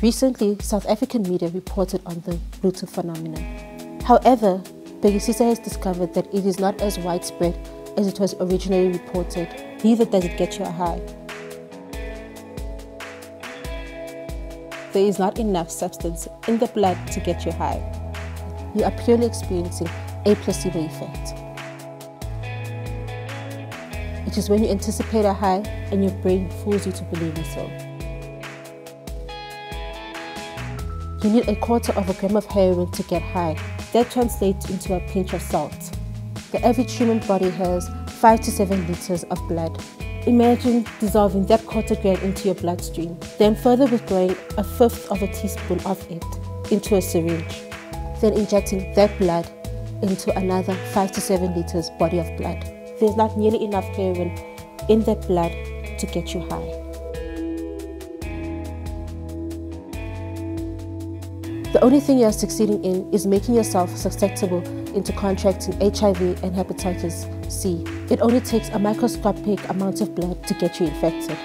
Recently, South African media reported on the Bluetooth phenomenon. However, Bhekisisa has discovered that it is not as widespread as it was originally reported, neither does it get you a high. There is not enough substance in the blood to get you high. You are purely experiencing a placebo effect. It is when you anticipate a high and your brain fools you to believing so. You need a quarter of a gram of heroin to get high. That translates into a pinch of salt. The average human body has 5 to 7 liters of blood. Imagine dissolving that quarter gram into your bloodstream, then further withdrawing a fifth of a teaspoon of it into a syringe, then injecting that blood into another 5 to 7 liters body of blood. There's not nearly enough heroin in that blood to get you high. The only thing you are succeeding in is making yourself susceptible into contracting HIV and hepatitis C. It only takes a microscopic amount of blood to get you infected.